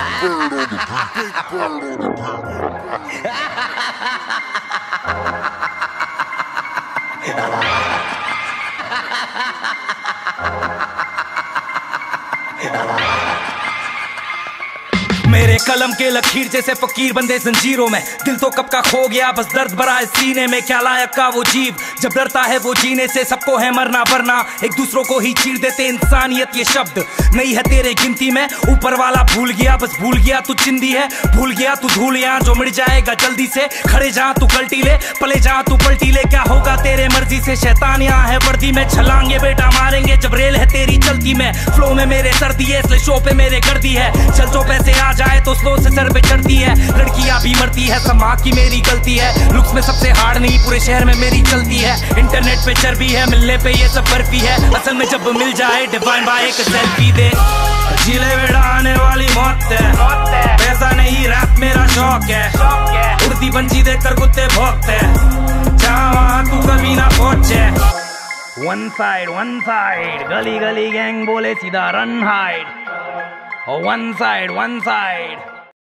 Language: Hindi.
bird on the. Big bird on the beat. मेरे कलम के लकीर जैसे फकीर बंदे जंजीरों में। दिल तो कब का खो गया, बस दर्द भरा है सीने में। क्या लायक का वो जीव? जब डरता है वो जीने से सबको है मरना वरना एक दूसरों को ही चीर देते इंसानियत ये शब्द। नहीं है तेरे गिनती में, ऊपर वाला भूल गया, बस भूल गया तू चिंदी है। भूल गया तू धूल यहाँ जो मिट जाएगा जल्दी से। खड़े जहाँ तू कल्टी ले, पले जहाँ तू पलटी ले। क्या होगा तेरे मर्ज़ी से? शैतान यहाँ है वर्दी में छलांगे बेटा मारेंगे जब रेल है तेरी में। फ्लो में मेरे सर्दी है इसलिए शो पे मेरे कर दी है। चल जो पैसे आ जाए तो स्लो से सर पे चढ़ती है। लड़कियाँ भी मरती है माँ की मेरी गलती है। लुक्स में सबसे हार्ड नहीं, पूरे शहर में मेरी चलती है। इंटरनेट पे चर्बी है, मिलने पे ये सब बर्फ़ी है। असल में जब मिल जाए डिवाइन बाय एक सेल्फी दे। ज़िले बेड़ा आने वाली मौत है। पैसा नहीं रैप मेरा शौक है। उड़ती पंछी देख कर कुत्ते भोगते जहाँ वहाँ तू कभी One side, one side, gully gully gang bole sida run hide. Oh, one side, one side.